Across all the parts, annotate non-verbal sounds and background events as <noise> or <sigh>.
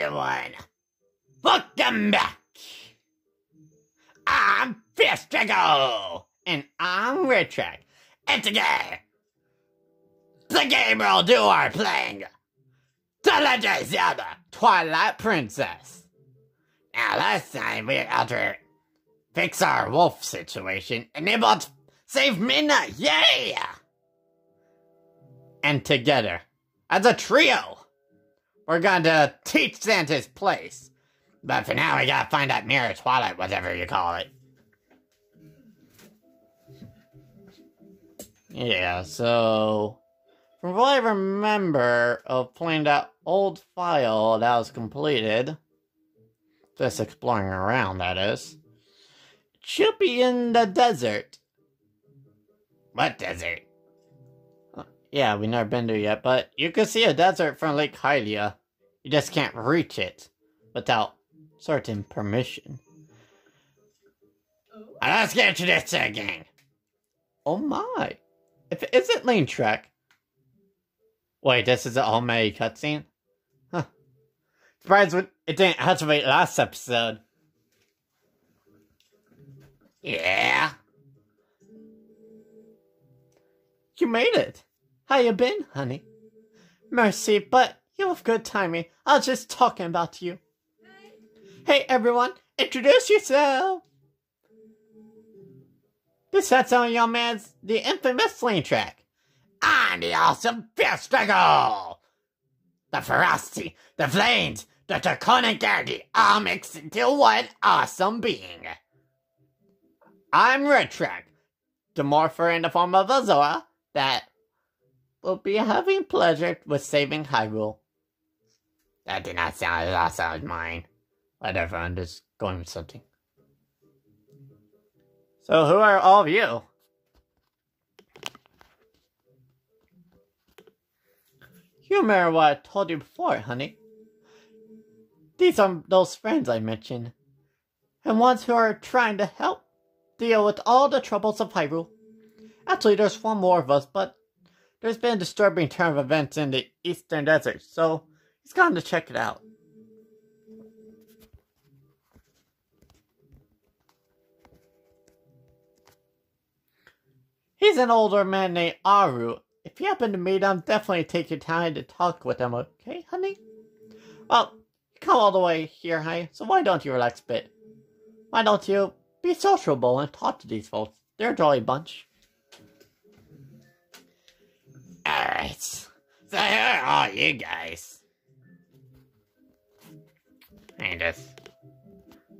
everyone. Welcome back. I'm Fistigo. And I'm Richard. And today, the game we'll do are playing The Legend Zelda Twilight Princess. Now, last time we had to fix our wolf situation and able to save Midna. Yay! And together, as a trio, we're going to teach Santa's place. But for now, we gotta find that mirror twilight, whatever you call it. Yeah, so from what I remember of playing that old file that was completed, just exploring around, that is, it should be in the desert. What desert? Uh, yeah, we've never been there yet, but you can see a desert from Lake Hylia. You just can't reach it without certain permission. Oh. Let's get to this again. Oh my. If it isn't Lane Track. Wait, this is a homemade cutscene? Huh. Surprised it didn't activate last episode. Yeah. You made it. How you been, honey? Mercy, but you have good timing. I was just talking about you. Hey everyone, introduce yourself! This that's on young man's the infamous Lane Track. I'm the awesome Fistigo! The ferocity, the flames, the draconic energy all mixed into one awesome being. I'm Red Track, the morpher in the form of Azora that will be having pleasure with saving Hyrule. That did not sound awesome as mine. Whatever, I'm just going with something. So, who are all of you? You remember what I told you before, honey. These are those friends I mentioned, and ones who are trying to help deal with all the troubles of Hyrule. Actually, there's one more of us, but there's been a disturbing turn of events in the Eastern Desert, so he's gone to check it out. He's an older man named Auru. If you happen to meet him, definitely take your time to talk with him, okay, honey? Well, you come all the way here, honey, so why don't you relax a bit? Why don't you be sociable and talk to these folks? They're a jolly bunch. Alright. So here are you guys. And just...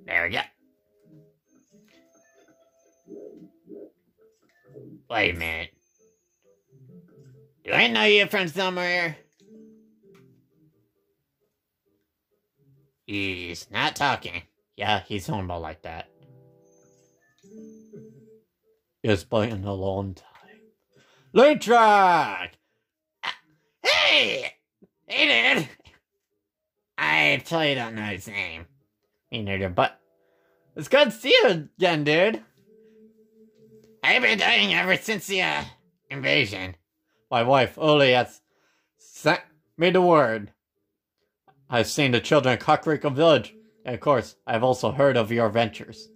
There we go. Wait a minute. Do I know you from somewhere? He's not talking. Yeah, he's horrible like that. It's been a long time. Lane track! Uh, hey! Hey, dude! I totally don't know his name. Me neither, but it's good to see you again, dude. I've been dying ever since the uh, invasion. My wife, Uli, has sent me the word. I've seen the children of Kakariko Village, and of course, I've also heard of your adventures.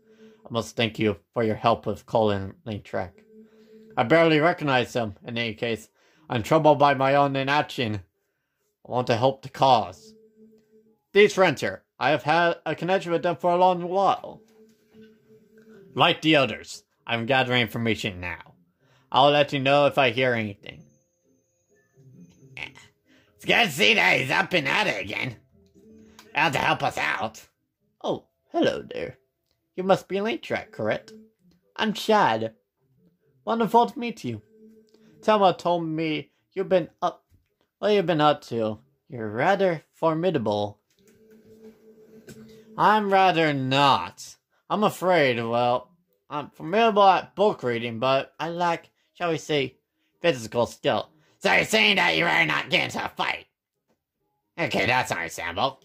I must thank you for your help with Colin Link Track. I barely recognize him, in any case. I'm troubled by my own inaction. I want to help the cause. These here, I have had a connection with them for a long while. Like the others, I'm gathering information now. I'll let you know if I hear anything. It's good to see that he's up and at it again. Out to help us out. Oh, hello there. You must be Link Track, correct? I'm Shad. Wonderful to meet you. Telma told me you've been up. What you've been up to? You're rather formidable. I'm rather not. I'm afraid, well, I'm formidable at book reading, but I lack, shall we say, physical skill. So you're saying that you're rather not get into a fight? Okay, that's understandable.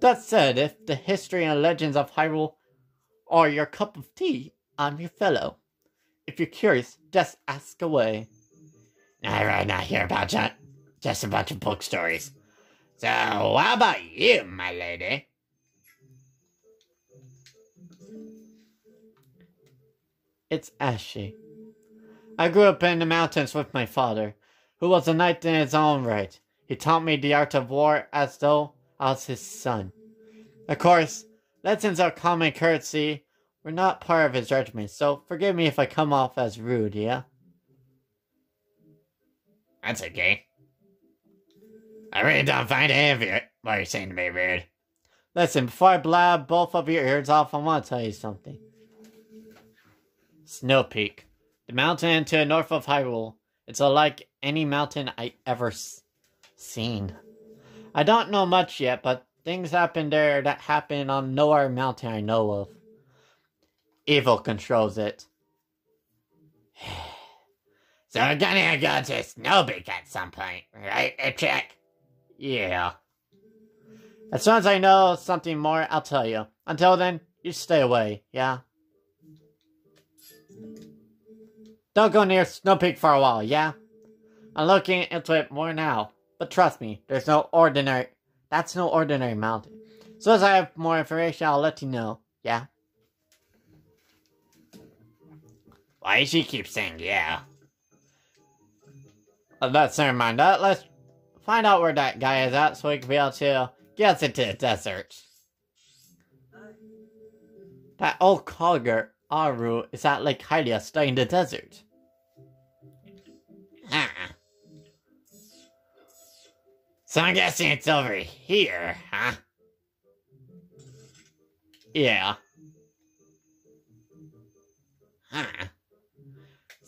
That said, if the history and legends of Hyrule are your cup of tea, I'm your fellow. If you're curious, just ask away. I'd rather not hear about just, just a bunch of book stories. So, how about you, my lady? It's Ashei. I grew up in the mountains with my father, who was a knight in his own right. He taught me the art of war as though I was his son. Of course, lessons of common courtesy were not part of his regiment, so forgive me if I come off as rude, yeah? That's okay. I really don't find any of it what you're saying to be rude. Listen, before I blab both of your ears off, I want to tell you something. Snow Peak, the mountain to the north of Hyrule. It's unlike any mountain I ever seen. I don't know much yet, but things happen there that happen on no other mountain I know of. Evil controls it. <sighs> so we're gonna go to Snow Peak at some point, right, Check. Yeah. As soon as I know something more, I'll tell you. Until then, you stay away, yeah? Don't go near Snow Peak for a while, yeah? I'm looking into it more now. But trust me, there's no ordinary... That's no ordinary mountain. So as I have more information, I'll let you know, yeah? Why does she keep saying yeah? That's never mind. Uh, let's find out where that guy is at so we can be able to get into the desert. That old cogger, Auru, is at Lake Hylia studying the desert. So I'm guessing it's over here, huh? Yeah. Huh.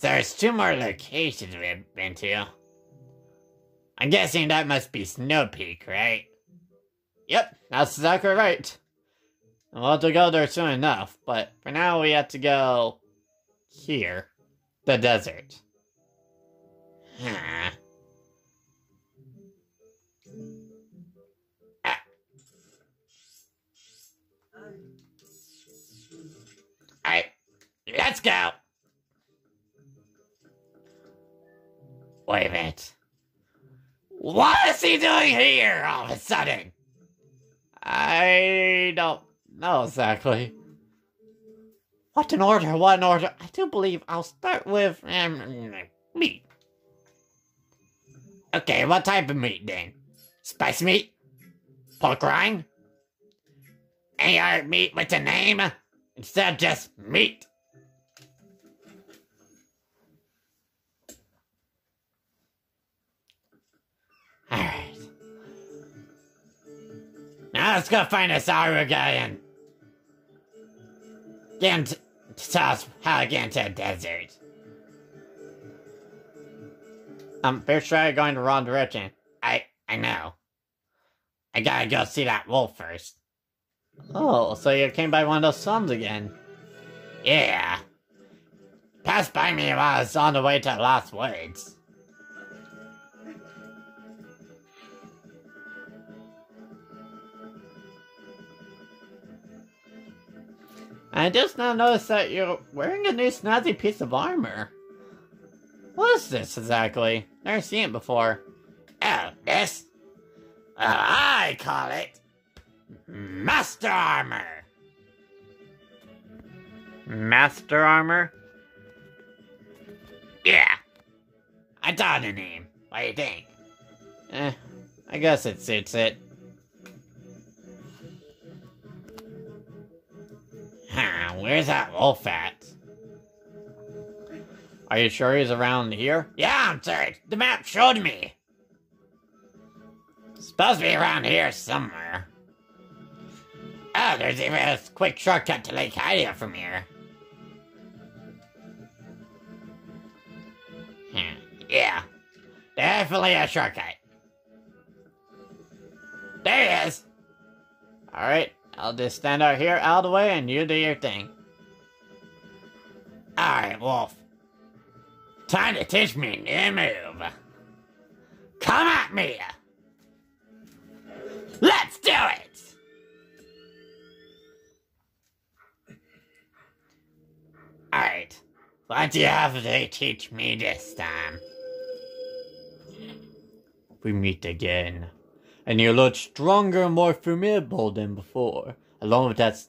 There's two more locations we've been to. I'm guessing that must be Snow Peak, right? Yep, that's exactly right. We'll have to go there soon enough, but for now we have to go here. The desert. Huh. Let's go. Wait a minute. What is he doing here all of a sudden? I don't know exactly. What an order, what an order. I do believe I'll start with um, meat. Okay, what type of meat then? Spice meat? Pork rind? Any other meat with a name? Instead of just meat? Alright. Now let's go find this Auru guy and get him to, to tell us how to get into the desert. Um, I'm pretty sure I'm going the wrong direction. I I know. I gotta go see that wolf first. Oh, so you came by one of those sons again. Yeah. Passed by me while I was on the way to Lost Woods. I just now noticed that you're wearing a new snazzy piece of armor. What is this exactly? Never seen it before. Oh, this? Well, I call it Master Armor. Master Armor? Yeah. I thought the name. What do you think? Eh, I guess it suits it. Where's that wolf at? Are you sure he's around here? Yeah, I'm sorry. The map showed me. Supposed to be around here somewhere. Oh, there's even a quick shortcut to Lake Hylia from here. Hmm, yeah, definitely a shortcut. There he is. Alright, I'll just stand out here out of the way and you do your thing. Alright, Wolf. Time to teach me a new move. Come at me! Let's do it! Alright, what do you have to teach me this time? We meet again. And you look stronger and more formidable than before, along with that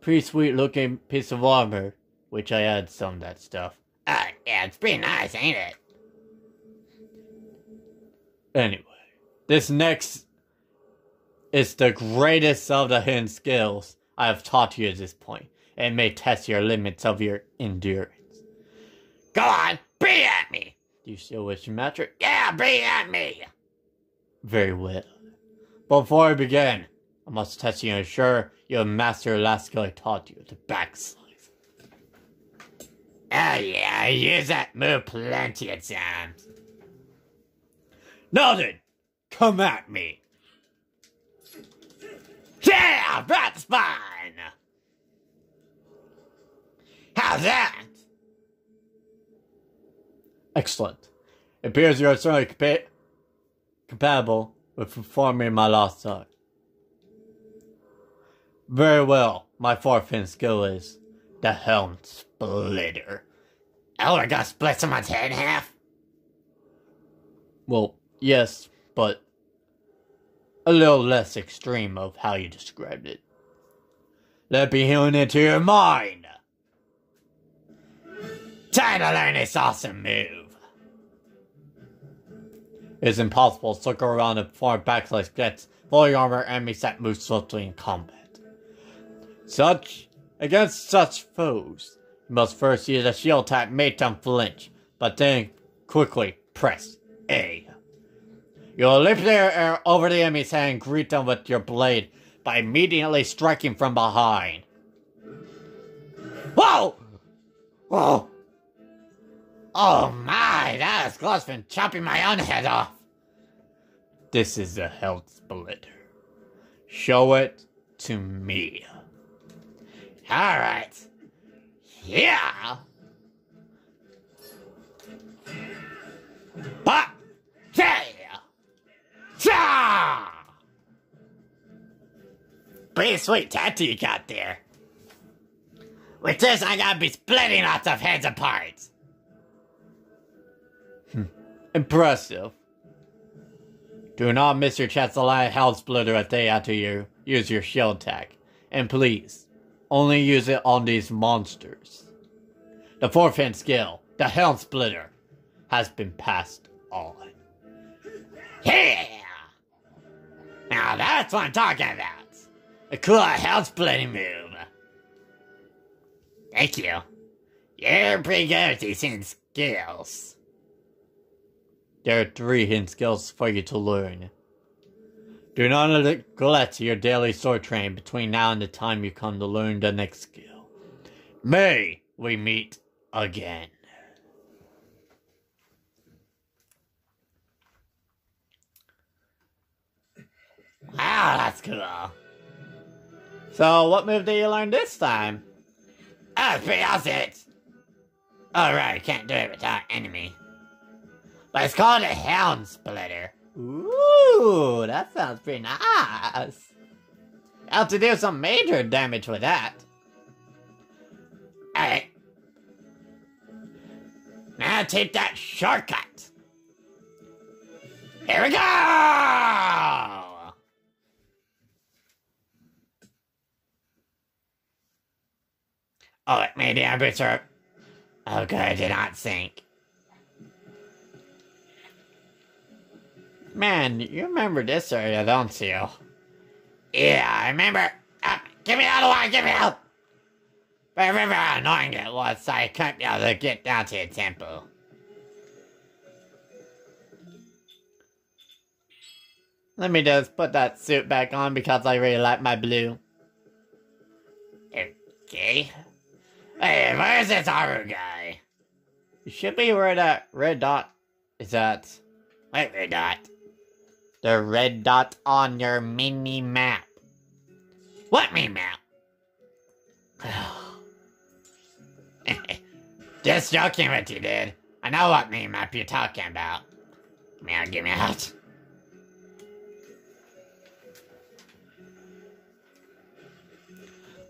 pretty sweet looking piece of armor, which I had some of that stuff. Uh, yeah, it's pretty nice, ain't it? Anyway, this next is the greatest of the hidden skills I have taught you at this point, and may test your limits of your endurance. Go on, be at me! Do you still wish to match it? Yeah, be at me! Very well. Before I begin, I must test you and ensure you have mastered the last skill I taught you, the backslice. Oh yeah, I use that move plenty of times. Now then, come at me. Yeah, that's fine! How's that? Excellent. It appears you are certainly compa- compatible with performing my last art. Very well. My fourth skill is the Helm Splitter. Got split someone's head in half? Well, yes, but a little less extreme of how you described it. Let me heal into your mind. Time to learn this awesome move. It's impossible to circle around and perform backslice gets fully armor enemies that move swiftly in combat. Such against such foes, you must first use a shield attack make them flinch, but then quickly press A. You'll lift their air over the enemy's hand and greet them with your blade by immediately striking from behind. Whoa! Whoa! Oh my, that is close from chopping my own head off. This is a Helm Splitter. Show it to me. Alright. Yeah! But, yeah! Yeah! Pretty sweet tattoo you got there. With this, I gotta be splitting lots of heads apart. Hmm. Impressive. Do not miss your chance to land Helm Splitter a day after you use your shield attack. And please, only use it on these monsters. The fourth skill, the Helm Splitter, has been passed on. Yeah! Now that's what I'm talking about. A cool health splitting move. Thank you. You're pretty good at these hidden skills. There are three hidden skills for you to learn. Do not neglect your daily sword training between now and the time you come to learn the next skill. May we meet again. Wow, that's cool. So, what move did you learn this time? Oh, pretty awesome. Alright, oh, can't do it without enemy. But it's called a Hound Splitter. Ooh, that sounds pretty nice. I'll have to do some major damage with that. Alright. Now take that shortcut. Here we go! Oh, it made the aperture. Okay, did not sink. Man, you remember this area, don't you? Yeah, I remember. Uh, get me out of the way, get me out! But I remember how annoying it was, so I couldn't be able to get down to the temple. Let me just put that suit back on because I really like my blue. Okay. Hey, where's this Auru guy? You should be where that red dot is at. Wait, red dot. The red dot on your mini map. What mini map? Just joking with you, dude. I know what mini map you're talking about. Give give me out.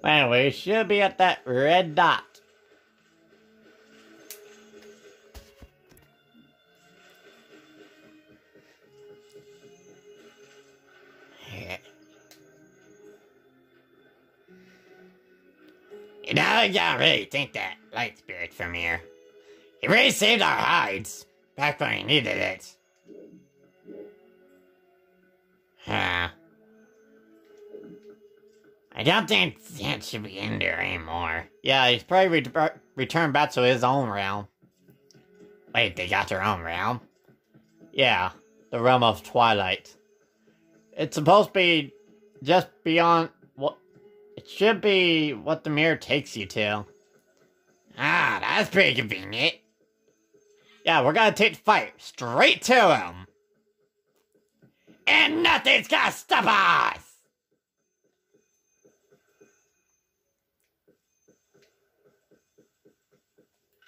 Well, we should be at that red dot. <laughs> You know, I don't really think that light spirit from here. He really saved our hides back when we needed it. Huh. I don't think that should be in there anymore. Yeah, he's probably re- returned back to his own realm. Wait, they got their own realm? Yeah, the realm of Twilight. It's supposed to be just beyond. It should be what the mirror takes you to. Ah, that's pretty convenient. Yeah, we're gonna take the fight straight to him. And nothing's gonna stop us!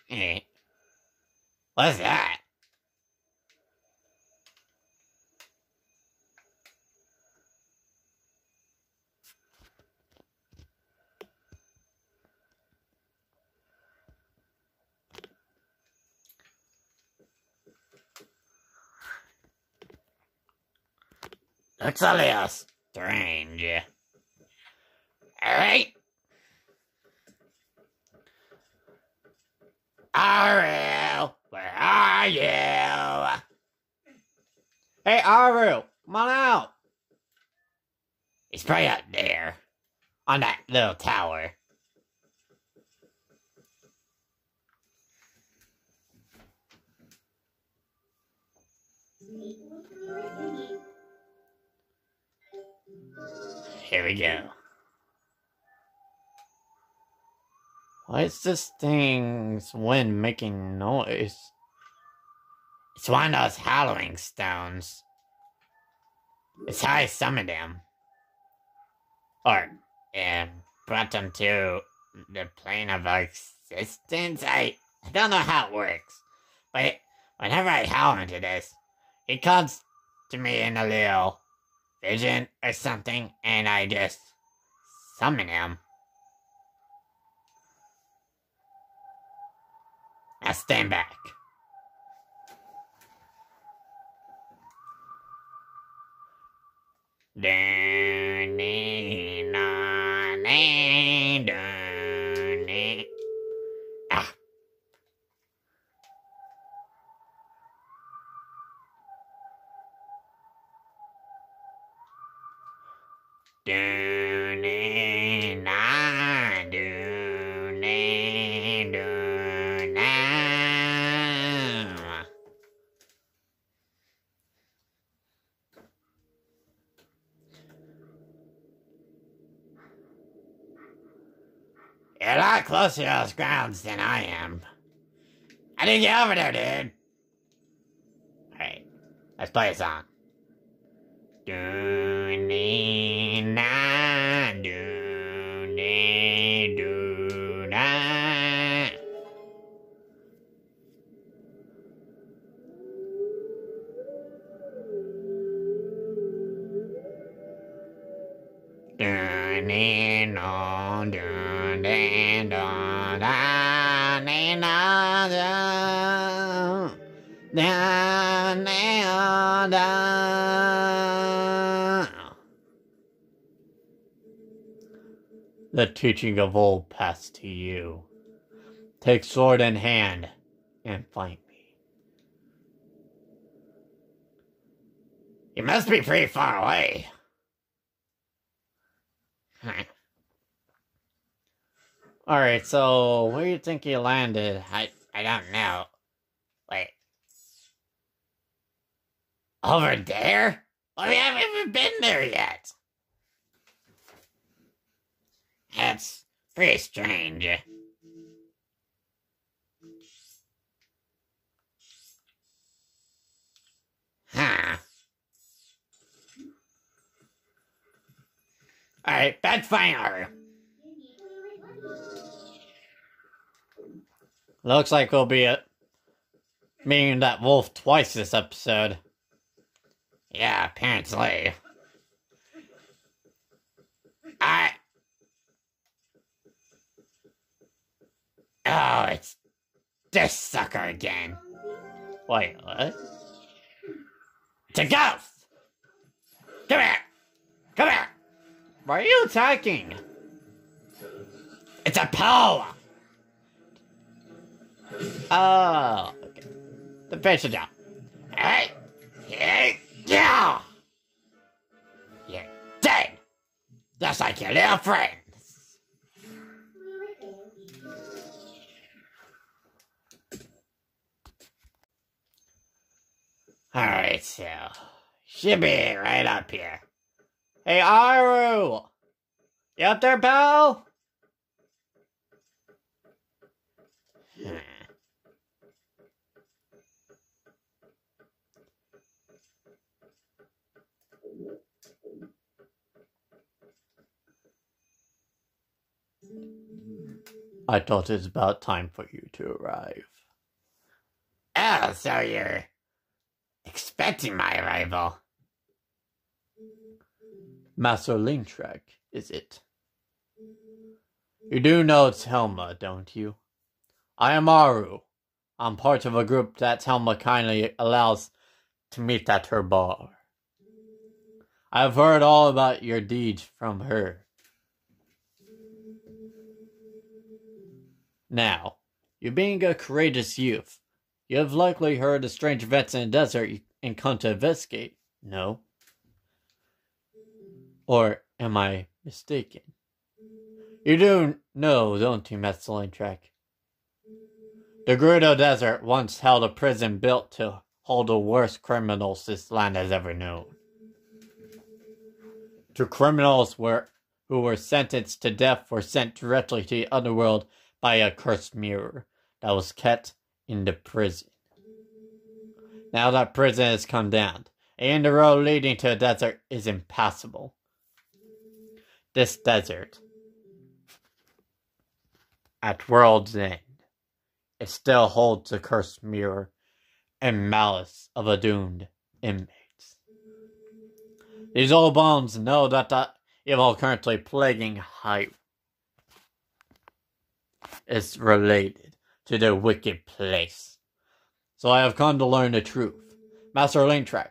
Hey. What's that? Looks a little strange. Alright. Auru, where are you? Hey, Auru, come on out. He's probably up there, on that little tower. Here we go. Why is this thing's wind making noise? It's one of those howling stones. It's how I summoned him. Or, yeah, brought them to the plane of existence. I, I don't know how it works. But whenever I howl into this, he comes to me in a little vision or something, and I just summon him. Now stand back. Ah. You're a lot closer to those grounds than I am. I didn't get over there, dude? Alright, let's play a song. Do-nee-na, The teaching of old pass to you. Take sword in hand and fight me. You must be pretty far away. <laughs> Alright, so where do you think you landed? I I don't know. Wait. Over there? Well, we haven't even been there yet. That's pretty strange. Huh. Alright, that's fine, Looks like we'll be uh, meeting that wolf twice this episode. Yeah, apparently. I. Oh, it's this sucker again. Wait, what? It's a ghost! Come here! Come here! Why are you attacking? It's a poem. Oh, okay. The is out. Hey, hey, yeah. You're dead. Just like your little friends. Alright, so should be right up here. Hey, Auru! You up there, pal? I thought it's about time for you to arrive. Oh, so you're expecting my arrival? Master Linktrack, is it? You do know it's Telma, don't you? I am Auru. I'm part of a group that Telma kindly allows to meet at her bar. I've heard all about your deeds from her. Now, you being a courageous youth, you have likely heard of strange events in the desert and come to investigate, no? Or am I mistaken? You do know, don't you, Master Linktrack? The Gerudo Desert once held a prison built to hold the worst criminals this land has ever known. The criminals were who were sentenced to death were sent directly to the underworld by a cursed mirror that was kept in the prison. Now that prison has come down, and the road leading to the desert is impassable. This desert, at world's end, it still holds the cursed mirror and malice of a doomed inmates. These old bones know that the evil currently plaguing Hyrule is related to the wicked place. So I have come to learn the truth. Master Linktrack,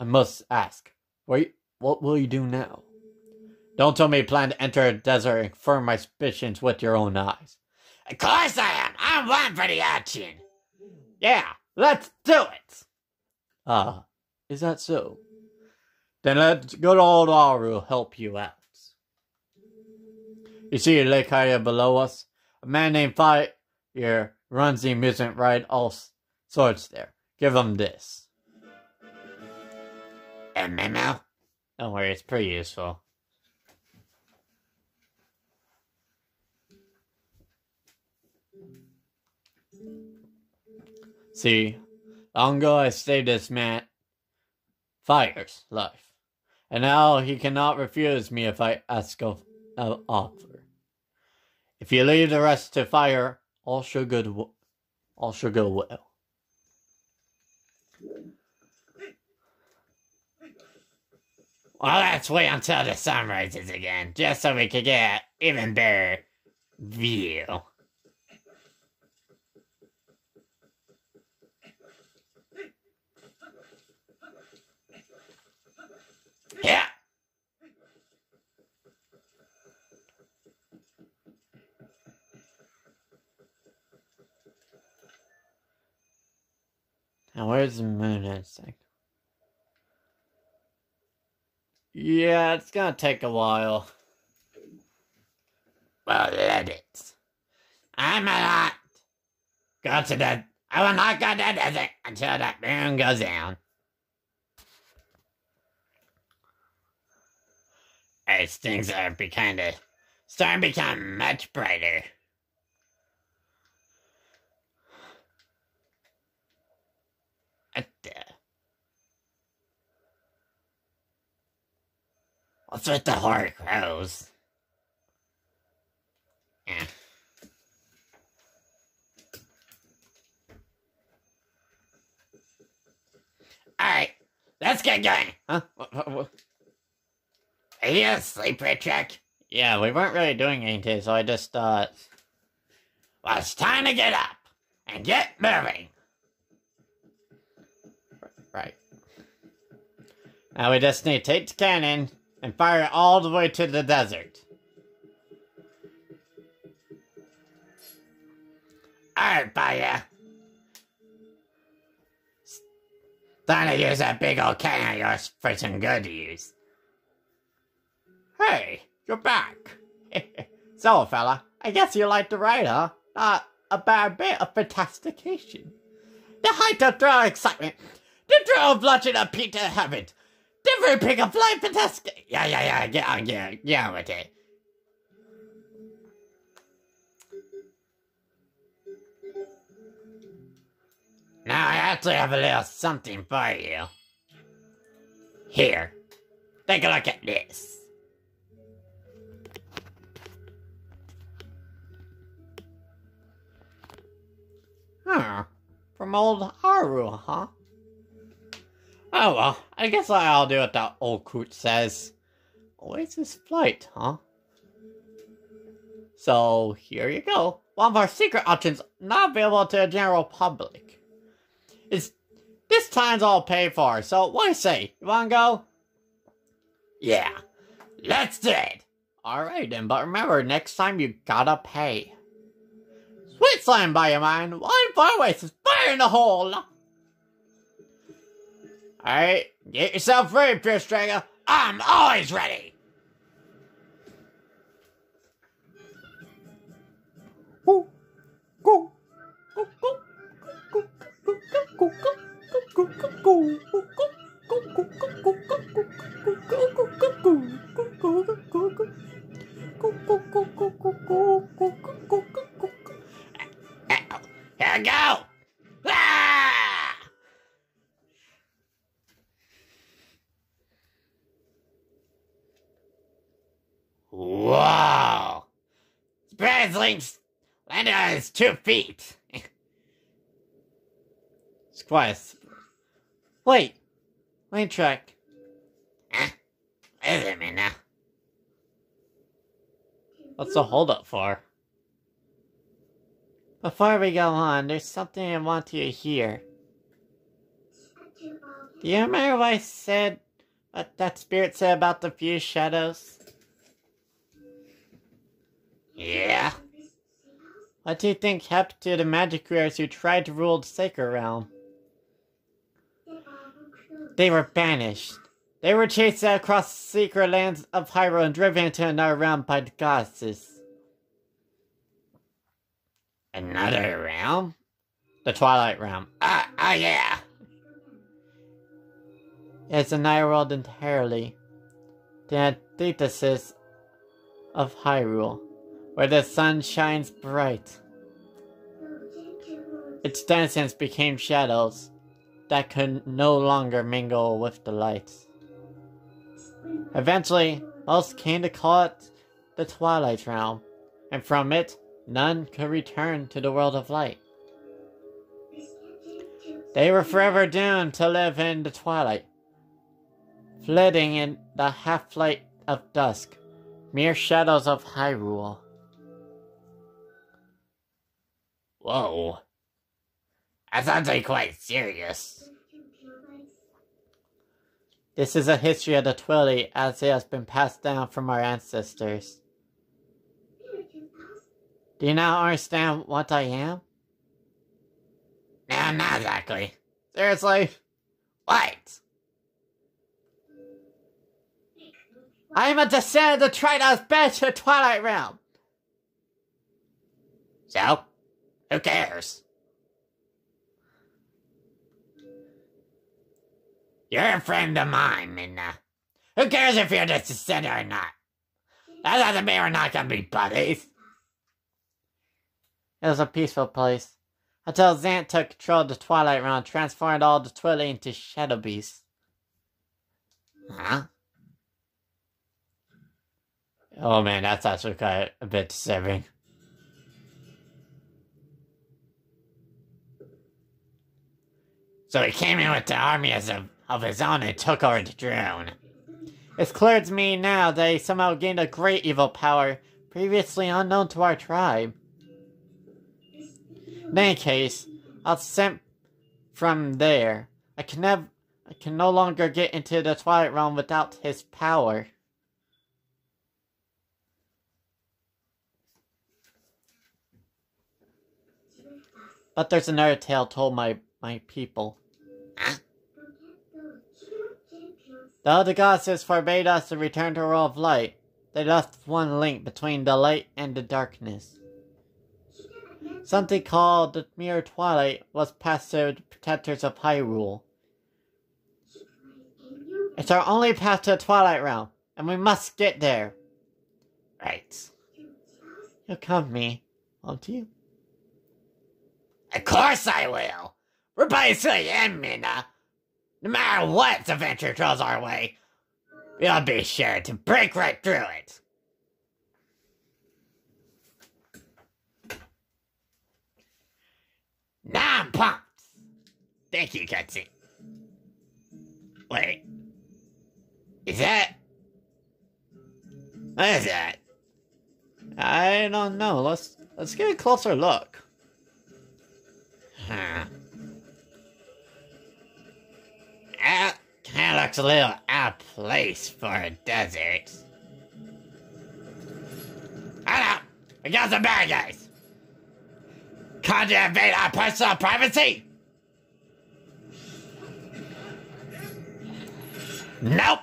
I must ask, what, what will you do now? Don't tell me you plan to enter a desert and confirm my suspicions with your own eyes. Of course I am. I'm one for the action. Yeah, let's do it! Ah, is that so? Then let good old Auru help you out. You see Lake Hylia below us? A man named Fyer runs the amusement ride all sorts there. Give him this. A memo? Don't worry, it's pretty useful. See, long ago I saved this man Fyer's life, and now he cannot refuse me if I ask of an offer. If you leave the rest to Fyer, all shall good, all go well. Well, let's wait until the sun rises again, just so we can get even better view. Yeah. Now where's the moon insect? Yeah, it's gonna take a while. Well, let it. I'm not go to the. I will not go to the desert until that moon goes down. As things are be kind of starting to become much brighter. What the? What's with the horror crows? Yeah. Alright, let's get going. Huh? Are you asleep, Richard? Yeah, we weren't really doing anything, so I just thought. Well, it's time to get up and get moving. Right. Now we just need to take the cannon and fire it all the way to the desert. Alright, Baya. Time to use that big old can of yours for some good use. Hey, you're back. <laughs> so, fella, I guess you like the ride, huh? Not a bad bit of fantastication. The height of thrill excitement. The thrill of launching a peak to heaven. Different pick of flight fantastic. Yeah, yeah, yeah, yeah, yeah, with it. Now I actually have a little something for you. Here, take a look at this. Huh. From old Auru, huh? Oh well, I guess I'll do what that old coot says. Oasis flight, huh? So here you go. One of our secret options not available to the general public. It's this time's all paid for, so what do you say? You wanna go? Yeah, let's do it. Alright then, but remember, next time you gotta pay. Sweet slime by your mind, one far away is fire in the hole! Alright, get yourself ready, Fierce Drago. I'm always ready. Go, go, go, Here we go. Ah! Whoa! Spreadslinks landed on his two feet. <laughs> Squires. Wait, lane track. Huh? Wait a minute now. What's the holdup for? Before we go on, there's something I want you to hear. Do you remember what I said, what that spirit said about the few shadows? Yeah? What do you think happened to the magic creators who tried to rule the Sacred Realm? They were banished. They were chased across the secret lands of Hyrule and driven into another realm by the goddesses. Another realm? The Twilight Realm. Ah, oh yeah. It's another world entirely. The antithesis of Hyrule, where the sun shines bright. Its denizens became shadows that could no longer mingle with the lights. Eventually, most came to call it the Twilight Realm, and from it, none could return to the world of light. They were forever doomed to live in the twilight, flitting in the half-light of dusk, mere shadows of Hyrule. Whoa. That sounds like quite serious. This is a history of the Twili as it has been passed down from our ancestors. Do you now understand what I am? No, not exactly. Seriously? What? I am a descendant of the bed to the Twilight Realm. So? Who cares? You're a friend of mine, Midna. Who cares if you're just a sinner or not? That doesn't mean we're not gonna be buddies. It was a peaceful place. Until Zant took control of the Twilight Realm transformed all the Twili into Shadow Beasts. Huh? Oh man, that's actually quite a bit disturbing. So he came in with the army of, of his own and took over the drone. It's clear to me now that he somehow gained a great evil power previously unknown to our tribe. In any case, I was sent from there. I can never, I can no longer get into the Twilight Realm without his power. But there's another tale told my my people. The goddesses forbade us to return to the world of light, they left one link between the light and the darkness. Something called the Mirror Twilight was passed to the protectors of Hyrule. It's our only path to the Twilight Realm, and we must get there. Right. You'll come with me, won't you? Of course I will. We're basically in Mina. No matter what adventure throws our way, we'll be sure to break right through it. Now I'm pumped. Thank you, cutscene. Wait. Is that? What is that? I don't know. Let's let's get a closer look. Huh. That kind of looks a little out of place for a desert. Hold up! We got some bad guys! Can't you invade our personal privacy? Nope!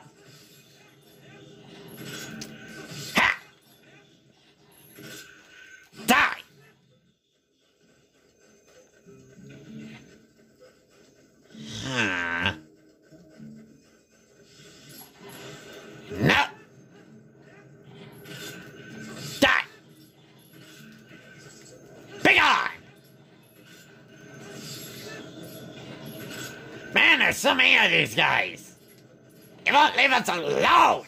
There's so many of these guys! They won't leave us alone!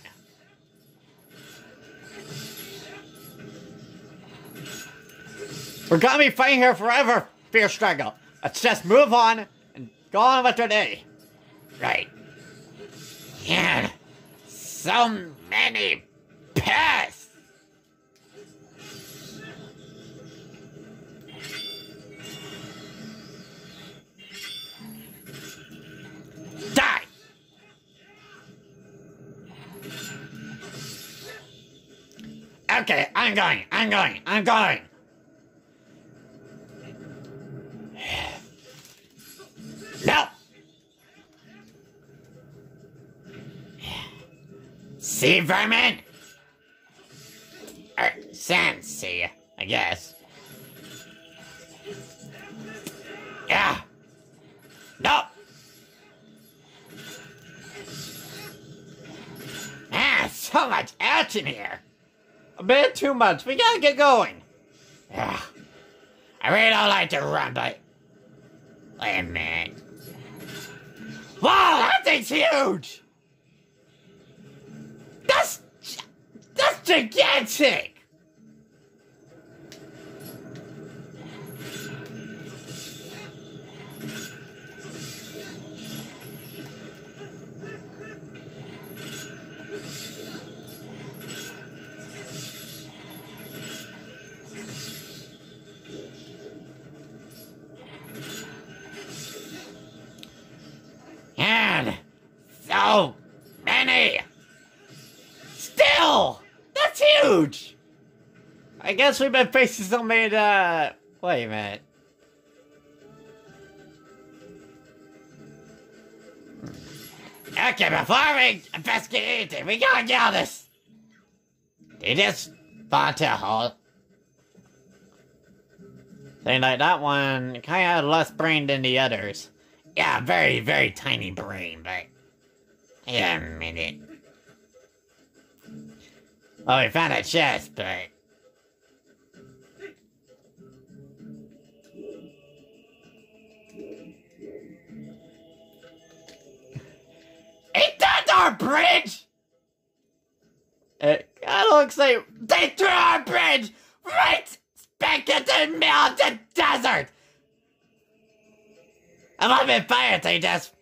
We're gonna be fighting here forever, Fierce Drago. Let's just move on and go on with our day. Right. Yeah. So many pests! Okay, I'm going, I'm going, I'm going. No! Sea vermin? Er, sand sea, I guess. Yeah. No. Man, so much action here. A bit too much. We gotta get going. Yeah. I really don't like to run, but. Wait a minute. Wow, that thing's huge! That's. That's gigantic! Huge. I guess we've been facing so many, uh... Wait a minute. Okay, before we investigate anything, we gotta get all this. They just fall into a hole. Saying like that one kinda had less brain than the others. Yeah, very, very tiny brain, but. Yeah, a minute. Oh, we found a chest, but. Ain't that our bridge? Uh, it kinda looks like... They threw our bridge right back into the middle of the desert. I have been fire they just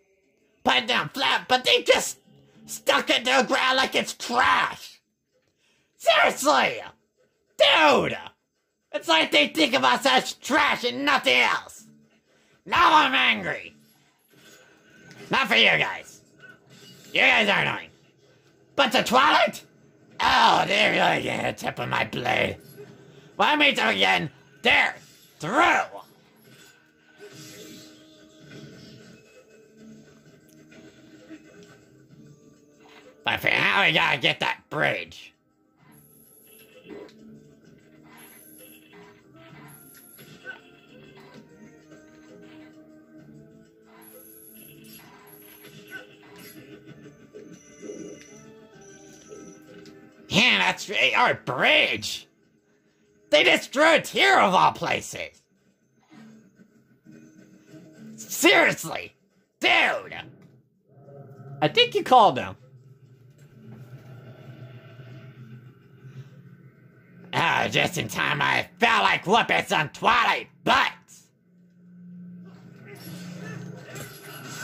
put it down flat, but they just stuck it to the ground like it's trash. Seriously! Dude! It's like they think of us as trash and nothing else! Now I'm angry! Not for you guys. You guys aren't annoying. But the Twilight? Oh, they really get the tip of my blade. Well, I doing again. They're through! But for now, we gotta get that bridge. Yeah, that's our bridge. They destroyed here of all places. Seriously, dude. I think you called them. Ah, just in time I felt like whooping on Twilight butts.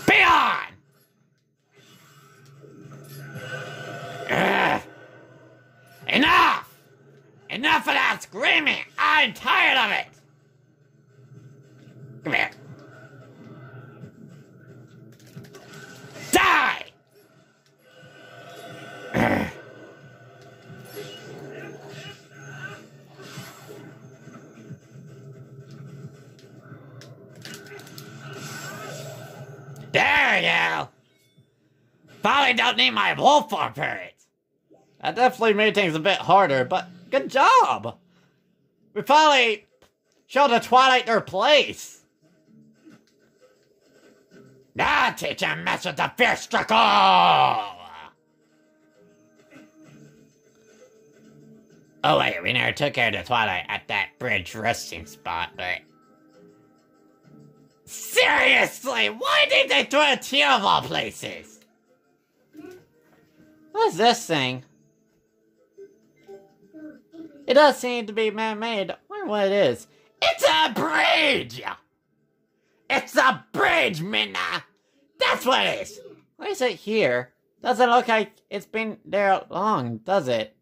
Be on! Ugh. Enough! Enough of that screaming! I'm tired of it! Come here. Die! There you go! Probably don't need my wolf for it. That definitely made things a bit harder, but good job! We finally showed the Twilight their place! Now teach him mess with the Fierce Drago! Oh wait, we never took care of the Twilight at that bridge resting spot, but... Seriously, why did they throw it here of all places? What's this thing? It does seem to be man-made. I wonder what it is. It's a bridge! It's a bridge, Midna! That's what it is! Why is it here? Doesn't look like it's been there long, does it?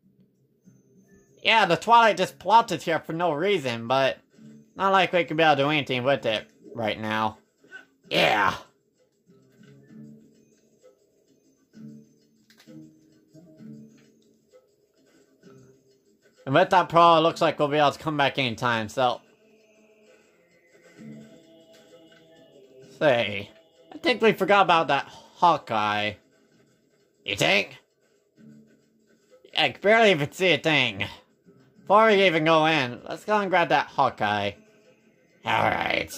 Yeah, the Twilight just plotted here for no reason, but not like we could be able to do anything with it right now. Yeah. And with that pro, it looks like we'll be able to come back anytime, so... Say, I think we forgot about that Hawkeye. You think? I can barely even see a thing. Before we even go in, let's go and grab that Hawkeye. Alright.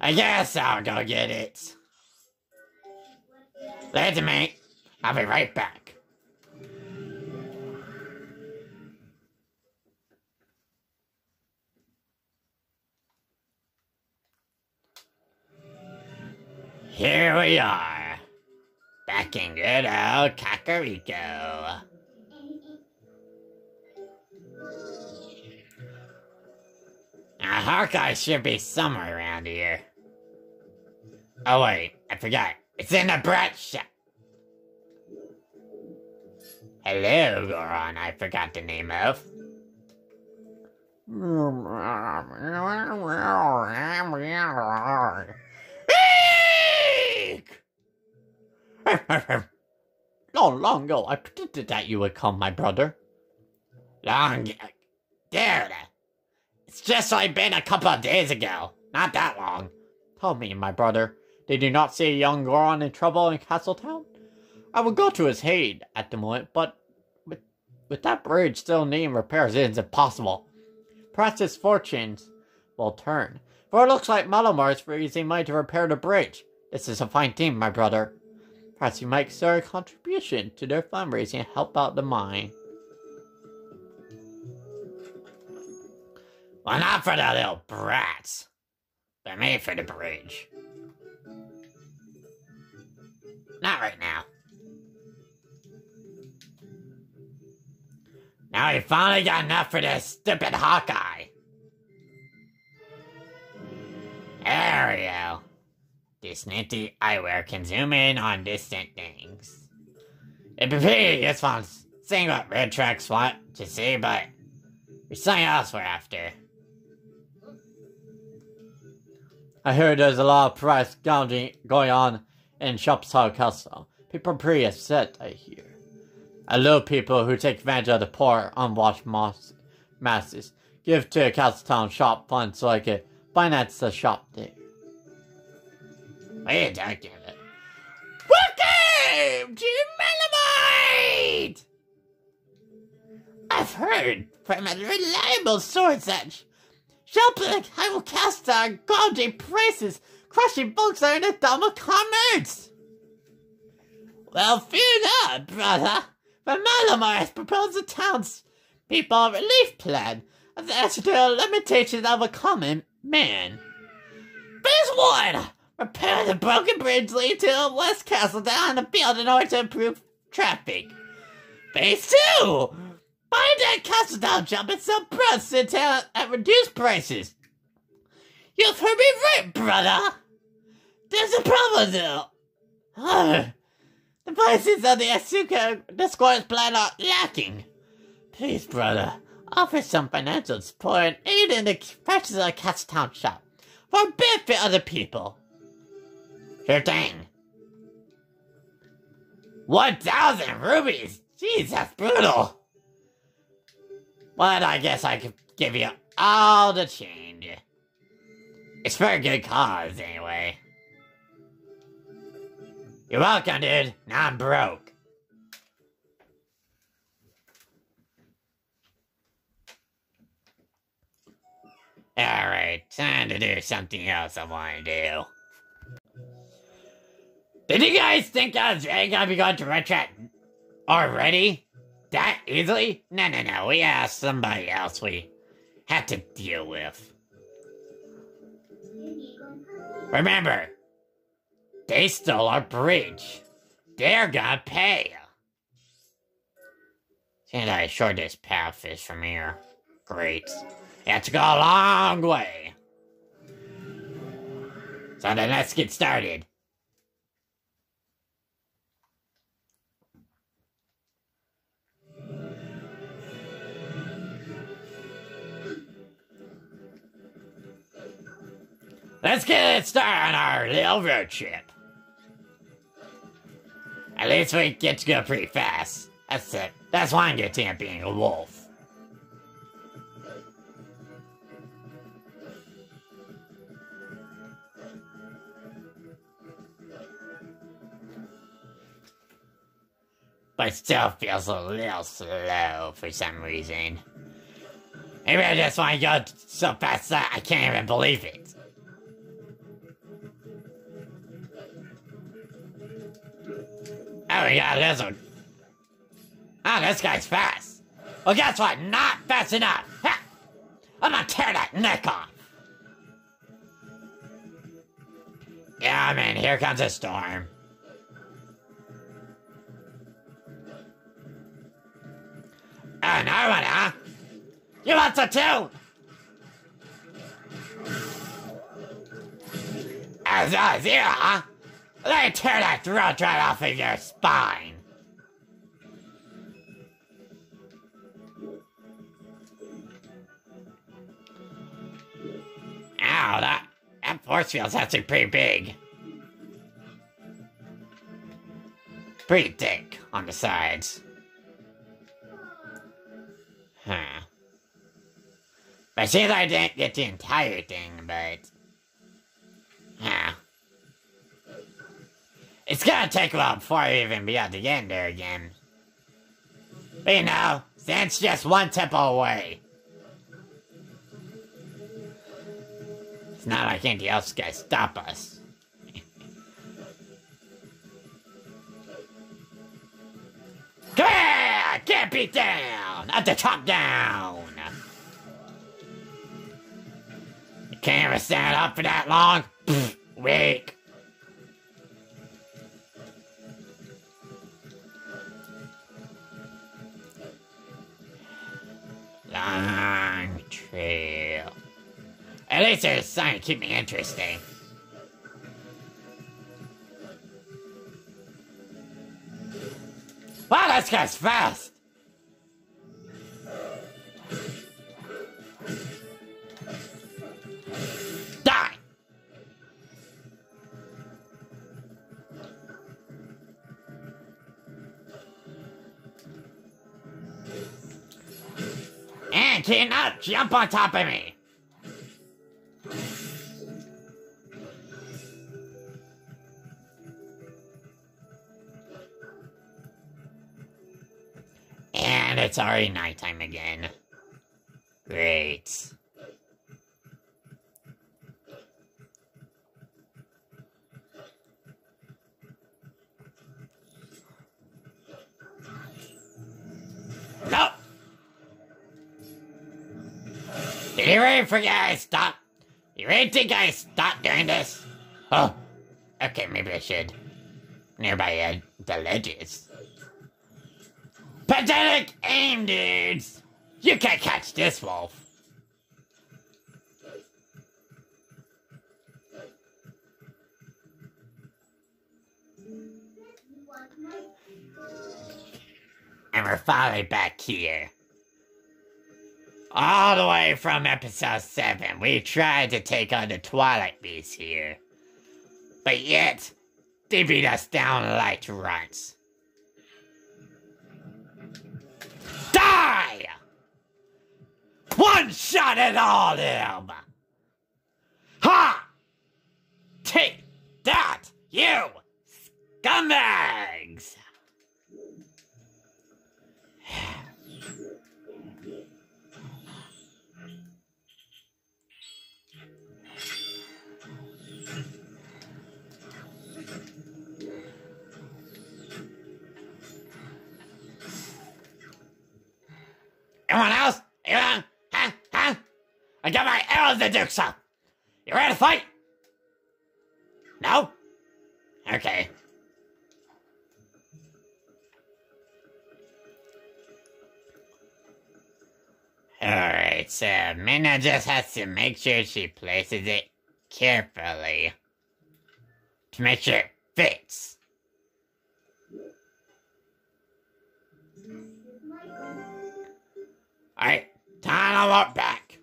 I guess I'll go get it. Later, mate. I'll be right back. Here we are. Back in good old Kakariko. Now, Hawkeye should be somewhere around here. Oh, wait, I forgot. It's in the brat shop. Hello, Goron, I forgot the name of. <laughs> <laughs> Long, long ago, I predicted that you would come, my brother. Long. Dude, it's just like been a couple of days ago. Not that long. Tell me, my brother, did you not see a young Goron in trouble in Castletown? I would go to his aid at the moment, but with, with that bridge still needing repairs, it is impossible. Perhaps his fortunes will turn, for it looks like Malo Mart is raising money to repair the bridge. This is a fine team, my brother. Perhaps you might consider a contribution to their fundraising and help out the mine. Well, not for the little brats, but maybe for the bridge. Not right now. Now we finally got enough for this stupid Hawkeye. There we go. This nifty eyewear can zoom in on distant things. It'd be pretty useful seeing what Red Tracks want to see, but there's something else we're after. I heard there's a lot of price gouging going on in Shopstar Castle. People are pretty upset, I hear. I love people who take advantage of the poor, unwashed mas- masses. Give to a Castletown shop fund so I can finance the shop there. Are you talking about? home to Malo Mart! I've heard from a reliable source that I will cast down godly prices, crushing folks are in a dumb comments. Well, fear not, brother, but Malo Mart has proposed the town's people relief plan that's the limitation of a common man. Phase one! Repair the broken bridge leading to West Castle down the field in order to improve traffic. Phase two! Buy that castle down jump and sell breaths in town at reduced prices. You've heard me right, brother! There's a problem though. the prices of the Asuka the squire's plan are lacking. Please, brother, offer some financial support and aid in the purchase of a Town shop for benefit other people. Sure thing. 1,000 rupees? Jeez, that's brutal. But I guess I could give you all the change. It's for a good cause, anyway. You're welcome, dude. Now I'm broke. Alright, time to do something else I want to do. Did you guys think I was gonna be going to Red Chat already? That easily? No, no, no. We asked somebody else we had to deal with. Remember, they stole our bridge. They're gonna pay. And I this path is from here. Great. Go a long way. So then let's get started. Let's get it started on our little road trip. At least we get to go pretty fast. That's it. That's why I'm getting being a wolf. but still feels a little slow for some reason. Maybe I just want to go so fast that I can't even believe it. Oh, got a lizard. Oh, this guy's fast. Well, guess what? Not fast enough. Ha! I'm gonna tear that neck off. Yeah, man, here comes a storm. Oh, Another one, huh? You want some too? As a zero, huh? Let me tear that throat right off of your spine. Ow, that, that force field's actually pretty big. Pretty thick on the sides. Huh. But since I didn't get the entire thing, but... Huh. It's gonna take a while before I even be able to get in there again. But you know, that's just one temple away. It's not like anything else can stop us. <laughs> Come Can't be down! At the top down! You can't even stand up for that long? Pfft, weak. Long trail. At least there's something to keep me interesting. Wow, this guy's fast! cannot jump on top of me. And it's already nighttime again. Great. No! You really forget I stopped? You really think I stopped doing this? Oh, okay, maybe I should. Nearby uh, the ledges. Pathetic aim, dudes! You can't catch this wolf. And we're finally back here. All the way from episode 7, we tried to take on the Twilight Beast here. But yet, they beat us down like runs. Die! One shot at all them! Ha! Take that, you scumbags! Anyone else? Anyone? Huh? Huh? I got my arrows to do so. You ready to fight? No? Okay. Alright, so Midna just has to make sure she places it carefully to make sure it fits. Alright, time to walk back.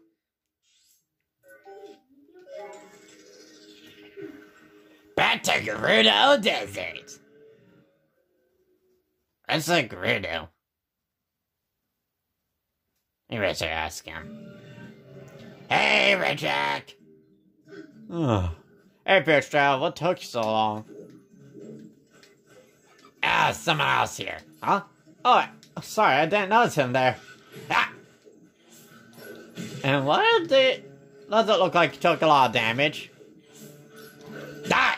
Back to Gerudo Desert. What's a Gerudo? Maybe I should ask him. Hey, Richard. Hey, Fairchild, what took you so long? Ah, someone else here. Huh? Oh, sorry, I didn't notice him there. Ah, And why did they... Does it look like he took a lot of damage? die!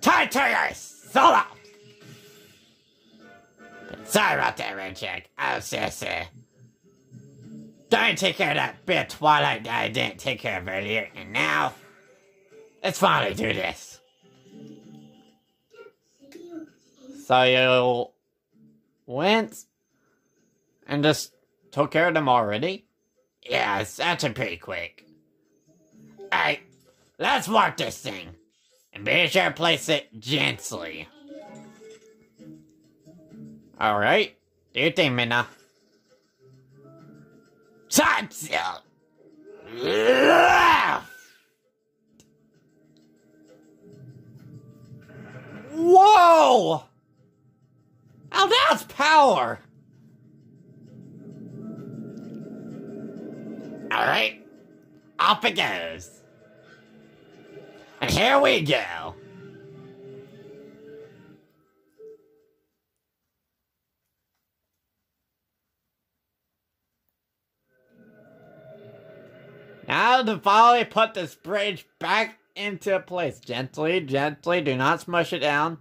Tie to your solo! Sorry about that, Red Jack. I was just, uh... Trying to take care of that bit of Twilight that I didn't take care of earlier, and now... Let's finally do this. So you went and just took care of them already? Yeah, it's actually pretty quick. Alright, let's mark this thing. And be sure to place it gently. Alright. Do your thing, Midna. Touch Whoa! Now that's power! Alright, off it goes. And here we go. Now to finally put this bridge back into place. Gently, gently, do not smush it down.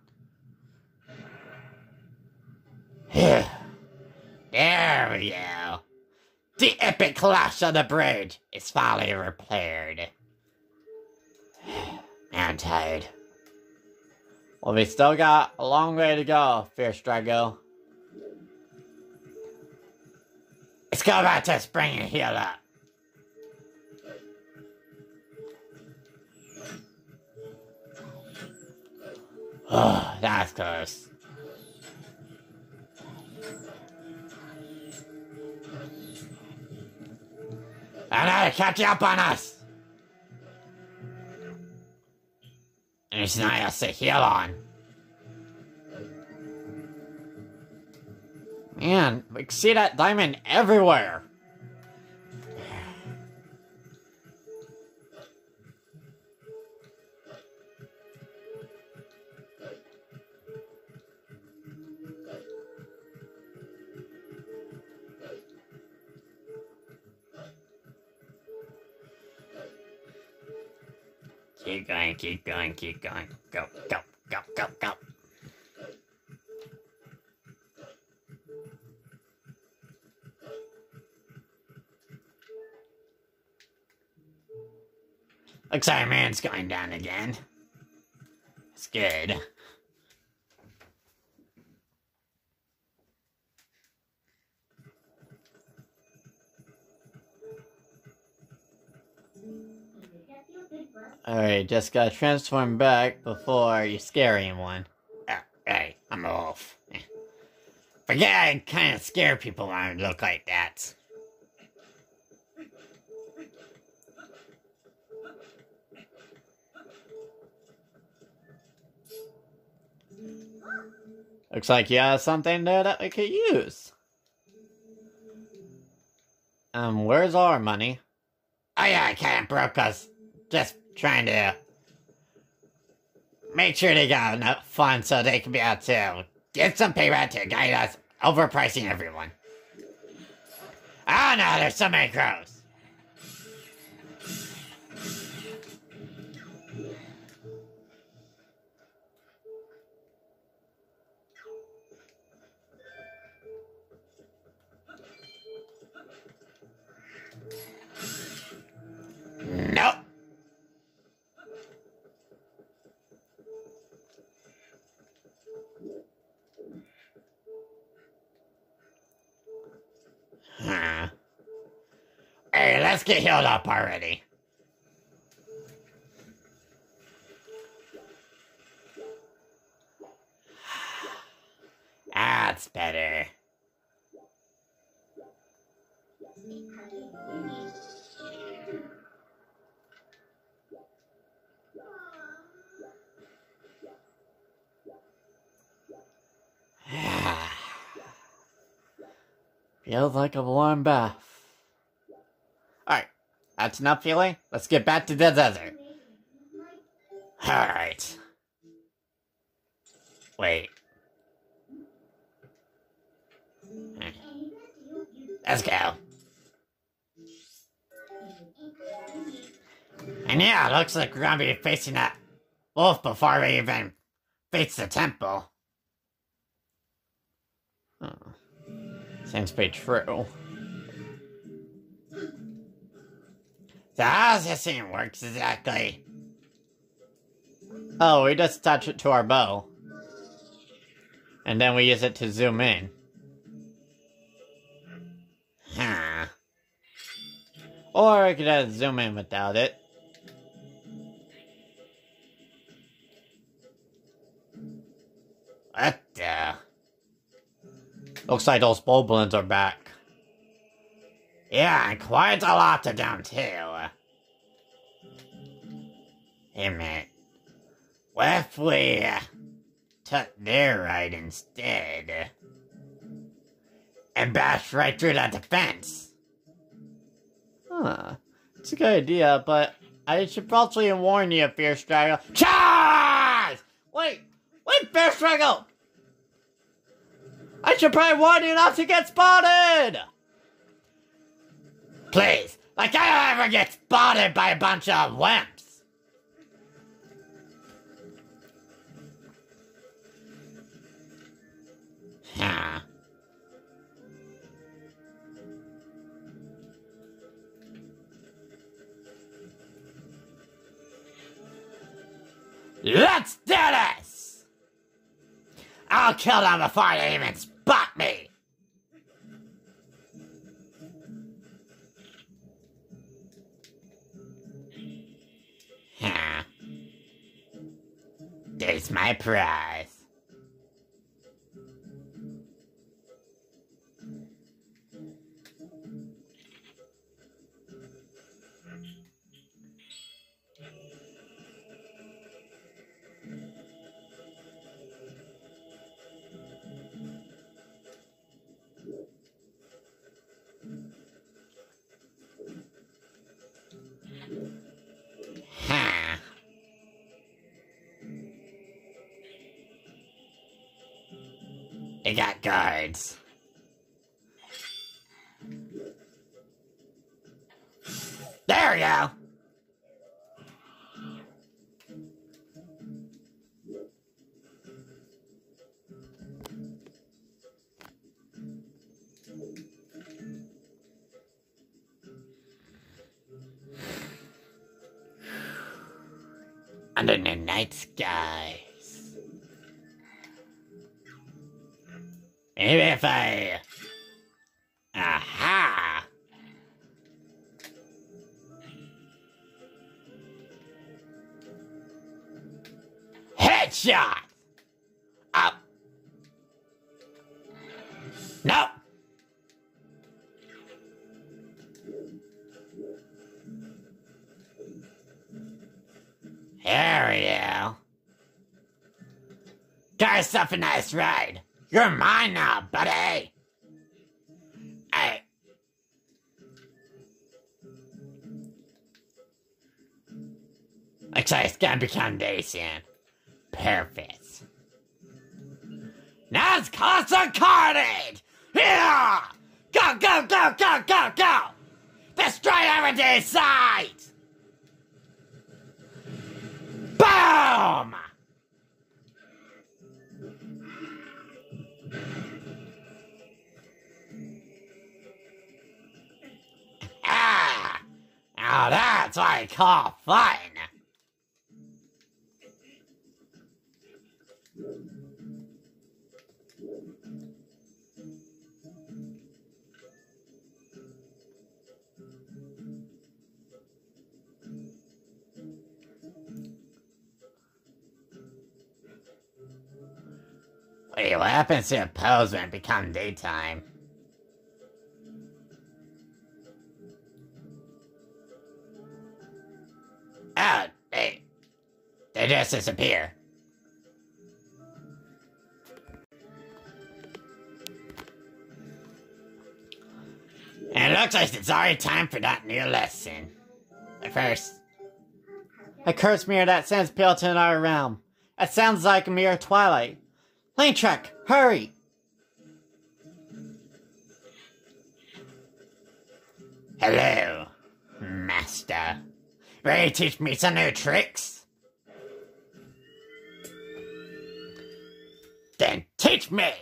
<sighs> there we go. The epic clash of the bridge is finally repaired. <sighs> I'm tired. Well, we still got a long way to go, Fierce Drago. Let's go back to spring and heal up. Oh, <sighs> that's close. I know they're catching up on us. There's nothing else to heal on. Man, we see that diamond everywhere. Keep going, keep going, keep going. Go, go, go, go, go. Looks like our man's going down again. It's good. Alright, just gotta transform back before you scare anyone. Oh, hey, I'm a wolf. Forget I kind of scare people when I look like that. Looks like you have something there that we could use. Um, where's our money? Oh yeah, I of broke us. Just trying to make sure they got enough funds so they can be able to get some payback to guide us overpricing everyone. Oh no, there's so many crows. Let's get healed up already. <sighs> That's better. <sighs> <sighs> Feels like a warm bath. Alright, that's enough feeling. Let's get back to the desert. Alright. Wait. Let's go. And yeah, it looks like we're gonna be facing that wolf before we even face the temple. Oh. Seems to be true. Does this thing work exactly? Oh, we just attach it to our bow. And then we use it to zoom in. Huh. Or I could just zoom in without it. What the? Looks like those Bulblins are back. Yeah, and quite a lot of them too. Hey, minute. What if we uh, took their right instead? And bashed right through that defense? Huh. It's a good idea, but I should probably warn you, Fierce Drago. Charge! Wait! Wait, Fierce Drago! I should probably warn you not to get spotted! Please, like I don't ever get spotted by a bunch of wimps. Huh. Let's do this! I'll kill them before they even spot me! There's my prize. They got guards. Maybe if I. Aha! Headshot! Up! Nope! There we go. Got yourself a nice ride. You're mine now, buddy. Hey. Looks like it's gonna become day soon. Perfect. Now it's constant! Here! Go, go, go, go, go, go! Destroy everyday sight! Call fun! Wait, what happens to a pose when it becomes daytime? Just disappear. And it looks like it's already time for that new lesson. But first, A cursed mirror that sends Pale to another realm. It sounds like a mirror twilight. Lane track, hurry! hello, master. Ready to teach me some new tricks? Then teach me!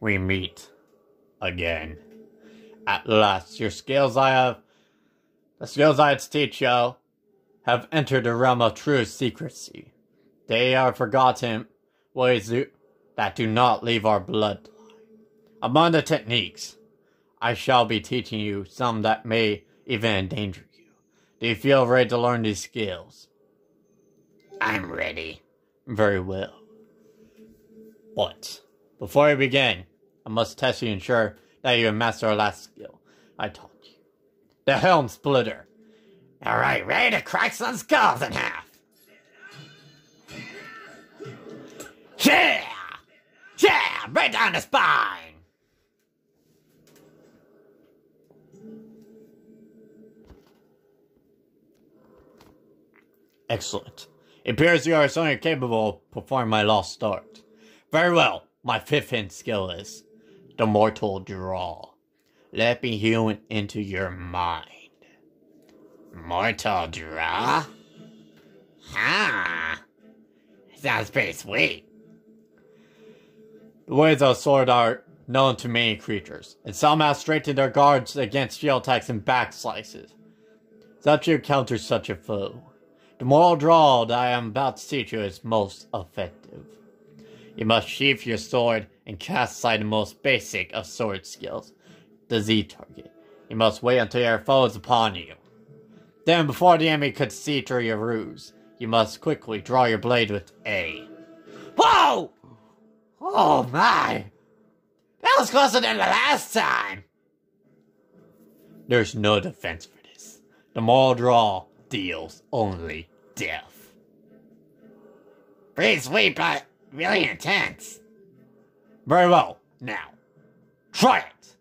We meet again. At last, your skills I have, the skills I had to teach you, have entered the realm of true secrecy. They are forgotten ways that do not leave our bloodline. Among the techniques, I shall be teaching you some that may even endanger you. Do you feel ready to learn these skills? I'm ready. Very well. But before we begin, I must test you and ensure that you have mastered our last skill I taught you. The Helm Splitter. Alright, ready to crack some skulls in half. Yeah! Yeah! Right down the spine! Excellent. It appears you are suddenly capable of performing my lost start. Very well. My fifth hint skill is the Mortal Draw. Let me heal into your mind. Mortal draw? Huh? Sounds pretty sweet. The ways of sword are known to many creatures, and some have strengthened their guards against shield attacks and back slices. Such you counter such a foe. The mortal draw that I am about to teach you is most effective. You must sheath your sword and cast aside the most basic of sword skills, the Z target. You must wait until your foe is upon you. Then, before the enemy could see through your ruse, you must quickly draw your blade with A. Whoa! Oh my! That was closer than the last time! There's no defense for this. The mortal draw deals only death. Pretty sweet, but really intense. Very well. Now, try it.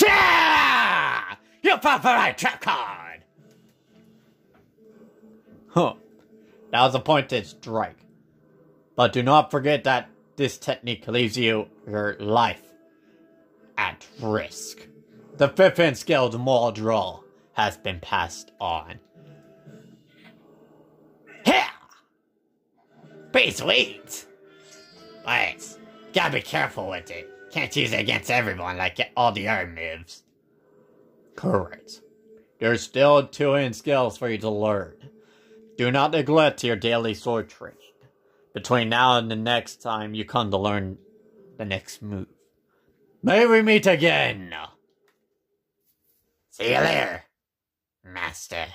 Yeah! You fell for my trap card! Huh. That was a pointed strike. But do not forget that this technique leaves you your life at risk. The fifth skill, the draw. has been passed on. Yeah! Pretty sweet! But, gotta be careful with it. Can't use it against everyone like all the other moves. Correct. There's still two in skills for you to learn. Do not neglect your daily sword training. Between now and the next time you come to learn the next move. May we meet again! See you later, Master.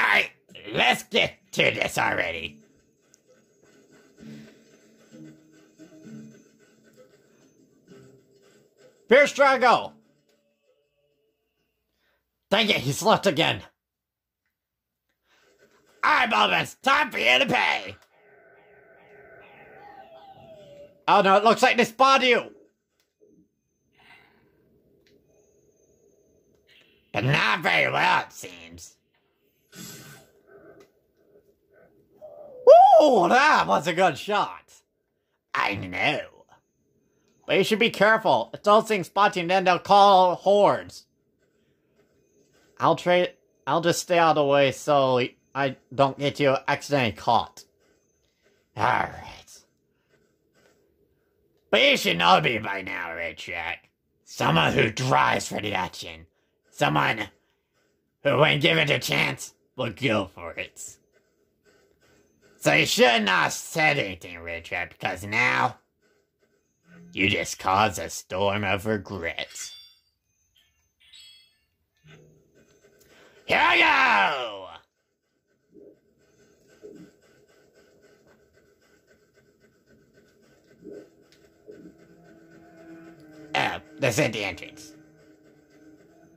Alright, let's get to this already. Fierce Drago! Dang it, he's left again. I'm almost time for you to pay. Oh no, it looks like they spotted you. But not very well, it seems. Ooh, that was a good shot. I know. But you should be careful. If those things spot you, then they'll call hordes. I'll trade. I'll just stay out of the way so I don't get you accidentally caught. Alright. But you should know me by now, Richard. Someone who drives for the action. Someone who, when given a chance, will go for it. So you shouldn't have said anything, Richard, because now you just caused a storm of regret. Here I go! Oh, that's at the entrance.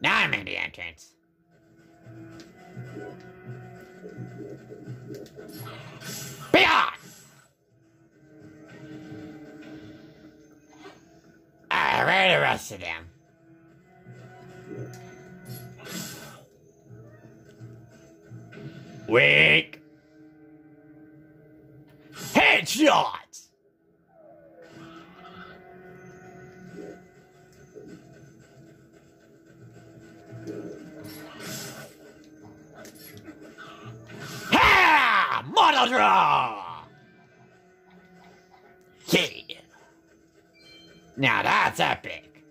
Now I'm in the entrance. Beyond! Alright, ready the rest of them. Wake! Headshots! Ha! Draw! Yeah. Now that's epic.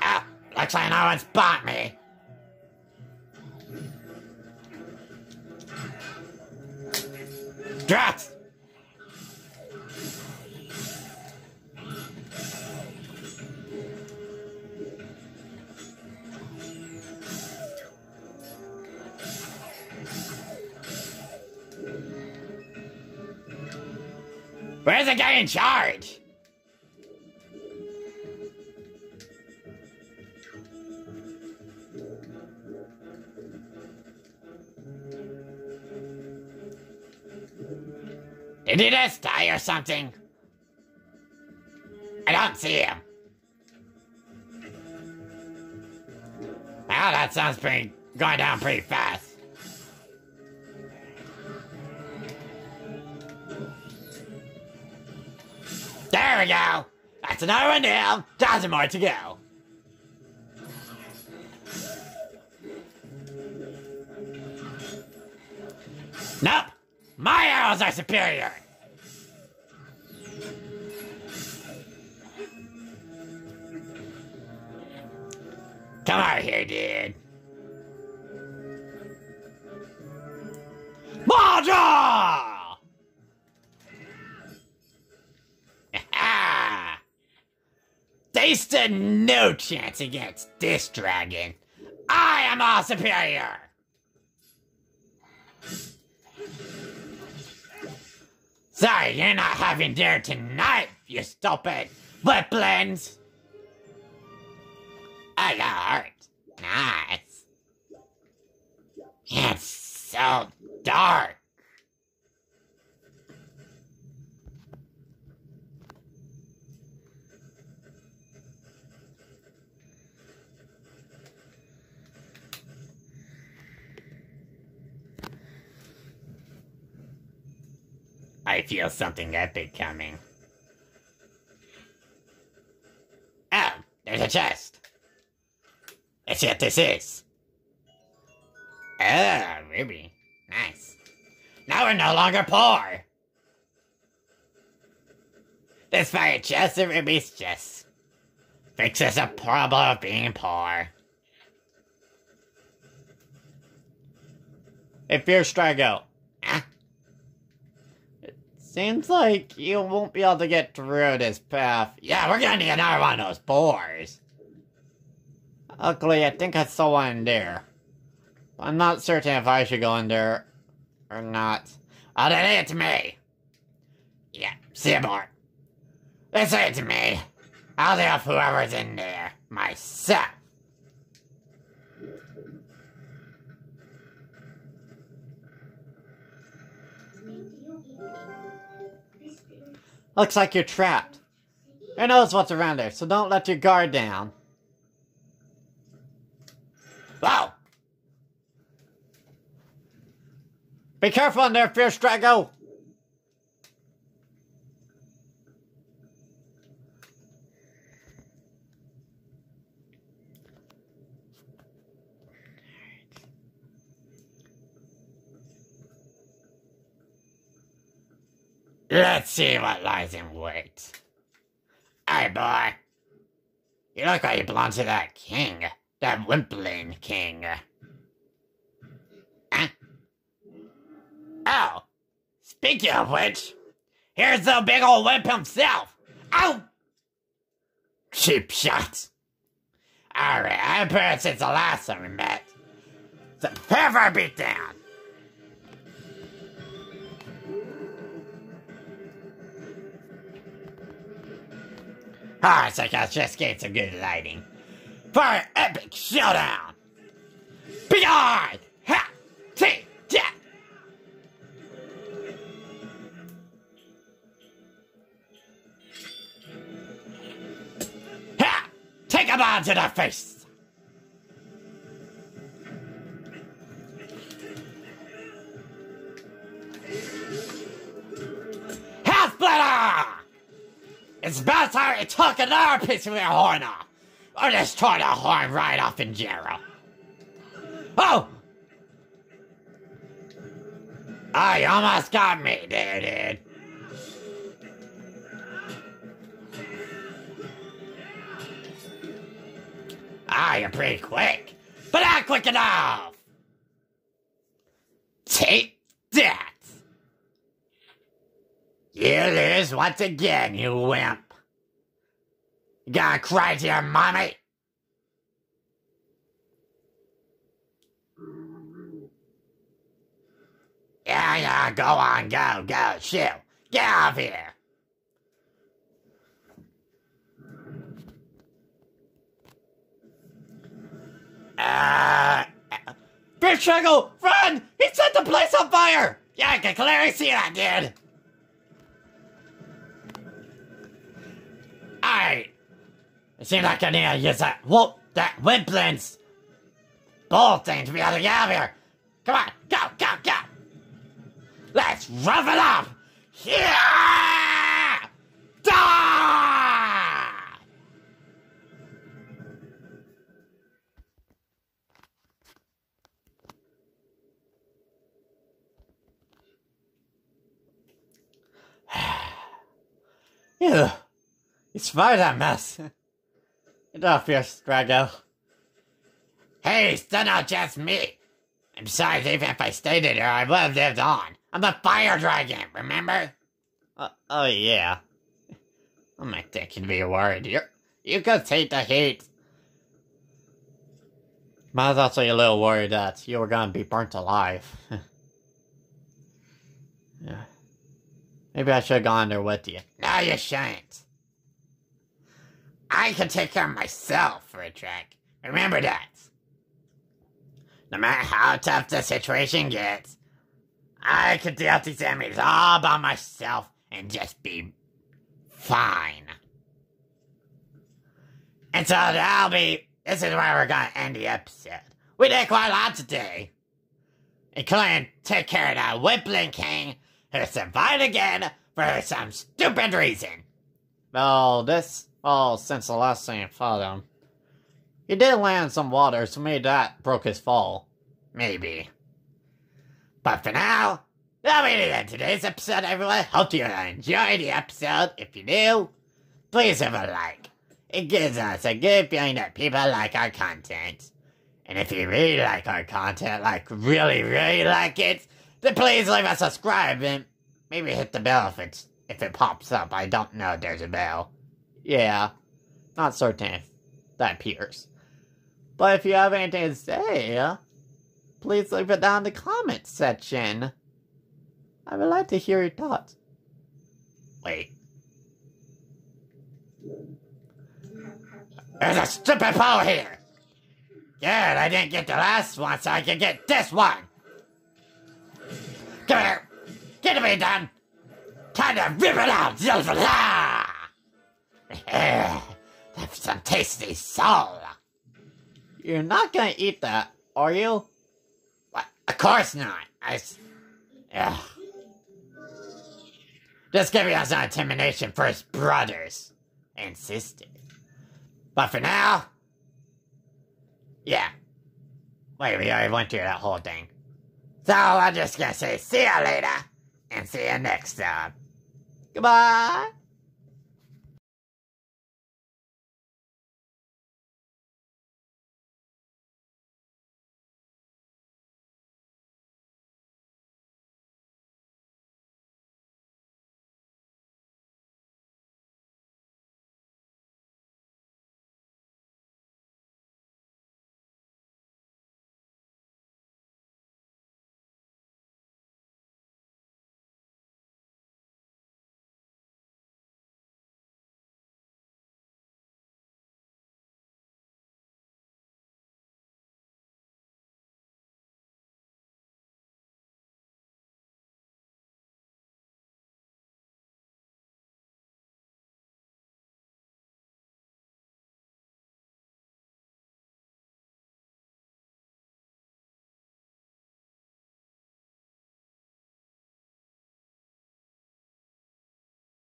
Ah, looks like no one's spot me. Drat! Where's the guy in charge? Did he just die or something? I don't see him. Well, that sounds pretty going down pretty fast. That's another one down. Dozen more to go. Nope. My arrows are superior. Come over here, dude. No chance against this dragon. I am all superior. Sorry, you're not having dinner tonight, you stupid whiplings. I got heart. Nice. It's so dark. I feel something epic coming. Oh, there's a chest. Let's see what this is. Ah, rupee. Nice. Now we're no longer poor. This fire chest of rupees just fixes the problem of being poor. Hey, Fierce Drago. Huh? Seems like you won't be able to get through this path. Yeah, we're gonna need another one of those boars. Luckily, I think I saw one in there. I'm not certain if I should go in there or not. Oh, then it's me. Yeah, see boar. They say it to me. I'll help whoever's in there myself. Looks like you're trapped. Who knows what's around there, so don't let your guard down. Whoa! Be careful in there, Fierce Drago! Let's see what lies in wait. Hey, boy. You look like you belong to that king. That Wimpling king. Huh? Oh, speaking of which, here's the big old wimp himself. Ow! Cheap shot. Alright, I've heard since the last time we met. So prepare for a beatdown. Ah, it's like I just get some good lighting. For an epic showdown! Beyond! Ha! T! Ha! Take him on to the face! Helm Splitter! It's about time you took another piece of your horn off. Or just tore the horn right off in general. Oh! Oh, you almost got me there, dude. Ah, you're pretty quick. But not quick enough! Take that! You lose once again, you wimp. You gonna cry to your mommy? Yeah, yeah, go on, go, go, shoot. Get off here. Uh, Drago, run! He set the place on fire! yeah, I can clearly see that, dude. Alright. It seems like I need to use that whoop that Wimplin's ball thing to be able to get out of here. Come on, go, go, go. Let's rough it up. Yeah! Die! <sighs> <sighs> Ew. Survived that mess. Get off, Fierce Drago. Hey, it's not just me. And besides, even if I stayed in here, I would have lived on. I'm a fire dragon, remember? Uh, oh, yeah. I'm not thinking to be worried. You're, you could take the heat. I was also a little worried that you were gonna be burnt alive. <laughs> yeah. Maybe I should have gone there with you. No, you shan't. I can take care of myself for a track. Remember that. No matter how tough the situation gets, I can deal with these enemies all by myself and just be fine. And so that'll be. This is where we're gonna end the episode. We did quite a lot today, including take care of that Whippling King who survived again for some stupid reason. Well, this, well, since the last time I fought him, he did land some water, so maybe that broke his fall. Maybe. But for now, that'll be it in today's episode, everyone. Hope you enjoyed the episode. If you do, please leave a like. It gives us a good feeling that people like our content. And if you really like our content, like really, really like it, then please leave a subscribe and maybe hit the bell if it's if it pops up. I don't know there's a bell. Yeah, not certain that appears. But if you have anything to say, please leave it down in the comments section. I would like to hear your thoughts. Wait. There's a stupid pole here! Good, I didn't get the last one, so I can get this one! Come here! Get me done! Time to rip it out! <sighs> Have some tasty salt! You're not gonna eat that, are you? What? Of course not! I. Ugh. Just give us an intimidation for his brothers and sisters. But for now, yeah. Wait, we already went through that whole thing. So I'm just gonna say see ya later and see you next time. Goodbye!